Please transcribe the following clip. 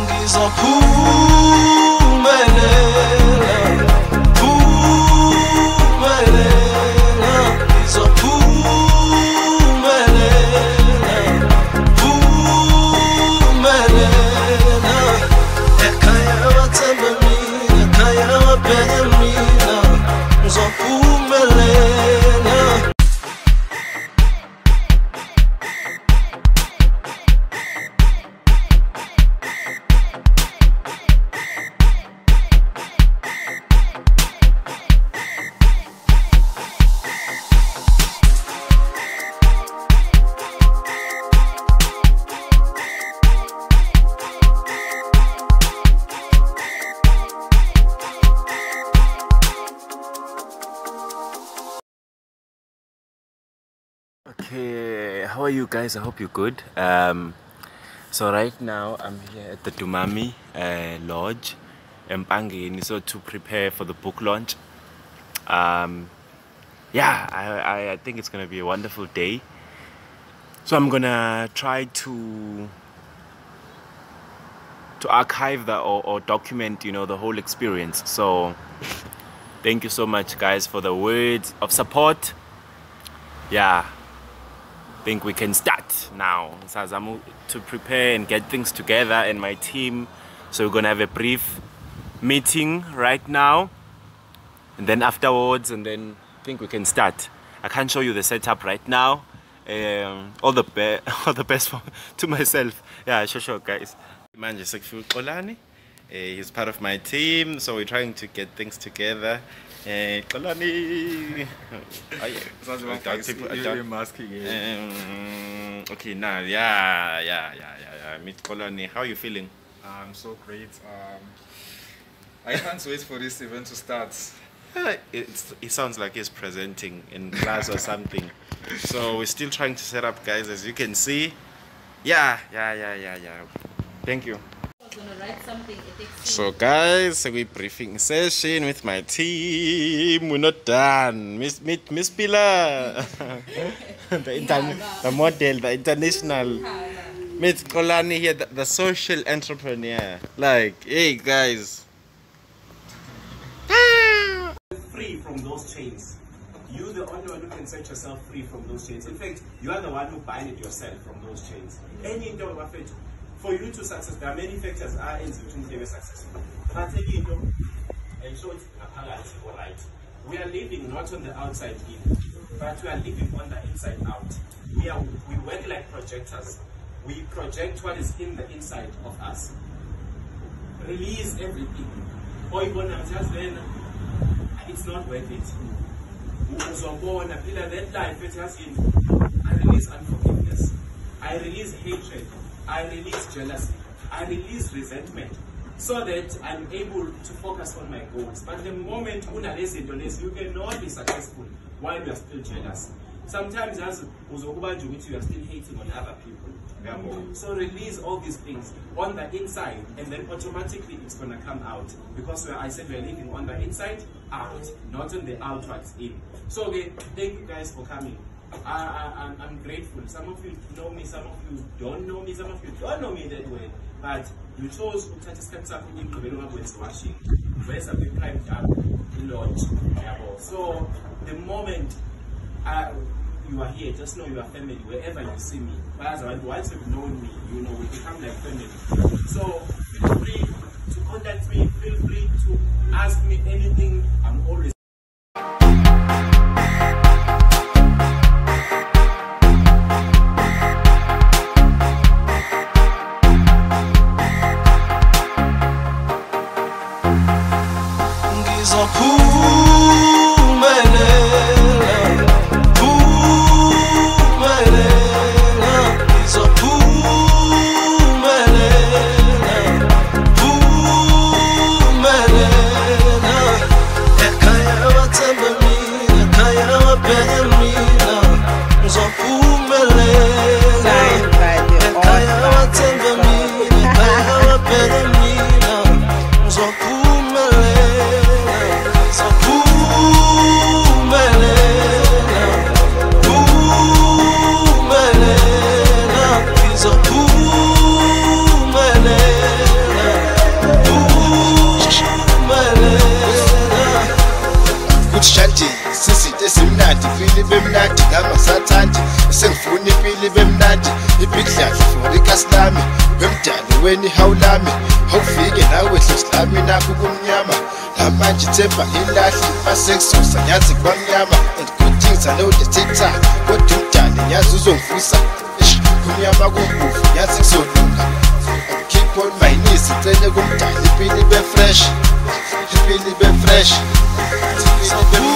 ngizophumelela phumelela ngizophumelela phumelela ekhaya bathembe mina ekhaya babheke mina ngizophumelela Okay, how are you guys? I hope you're good. Um, so right now I'm here at the Dumami uh, Lodge, Mpangeni, so to prepare for the book launch. Um, yeah, I, I, I think it's gonna be a wonderful day. So I'm gonna try to to archive that or, or document, you know, the whole experience. So thank you so much, guys, for the words of support. Yeah, think we can start now. Sazamu to prepare and get things together and my team. So we're gonna have a brief meeting right now. And then afterwards and then I think we can start. I can't show you the setup right now. Um, all the be- all the best for, to myself. Yeah, sure sure guys. Manje sekufika uXolani. Eh, he's part of my team, so we're trying to get things together. Eh, Xolani. Aye. I doubt people- I doubt- um, okay, now, yeah, yeah, yeah, yeah, yeah. Meet Xolani. How are you feeling? I'm so great. Um, I can't wait for this event to start. Uh, It's, it sounds like he's presenting in class or something. So we're still trying to set up, guys, as you can see. Yeah, yeah, yeah, yeah, yeah. Thank you. So, guys, we briefing session with my team. We're not done. Miss, meet Miss Pila, the, intern, the model, the international. Meet Xolani here, the, the social entrepreneur. Like, hey, guys. free from those chains. You're the only one who can set yourself free from those chains. In fact, you are the one who bind it yourself from those chains. Any into effect, for you to success, there are many factors are in between to be successful. And show it apparent or right. We are living not on the outside in, but we are living on the inside out. We are we work like projectors. We project what is in the inside of us. Release everything. Oh, or you're gonna just then it's not worth it. Uzobona phela that life ethi yasini I release unforgiveness. I release hatred. I release jealousy. I release resentment. So that I'm able to focus on my goals. But the moment unalezi zinto lezi, you cannot be successful while you are still jealous. Sometimes as uzokubanja ukuthi you are still hating on other people. So release all these things on the inside and then automatically it's gonna come out. Because I said we're living on the inside out, not on the outwards in. So okay, thank you guys for coming. I, I, I'm, I'm grateful. Some of you know me, some of you don't know me, some of you don't know me that way. But you chose ukuthatha isikhathi sakho ukuyigqibela ungakwenzi washing. Where's a big climbed up lodge. Yabo. So the moment uh, you are here, just know you are family wherever you see me. But once you've known me, you know we become like family. So feel free to contact me. Feel free to ask me anything. Bemnandi ngangasathandi sengifuna impili bemnandi ibhidladla for ikaslami bemdali weni hawulami awufike nawe hlosilami nakho kumnyama. Namanje themba ilahli masekususa nyazi kwamnyama. And good things no the tiktok kodwa umdali nyazi uzongivusa kumnyama kumbuvu nyazi kuzolunga. Keep on my knees icele kumdali impili befresh. Impili befresh. Bemnandi Kumele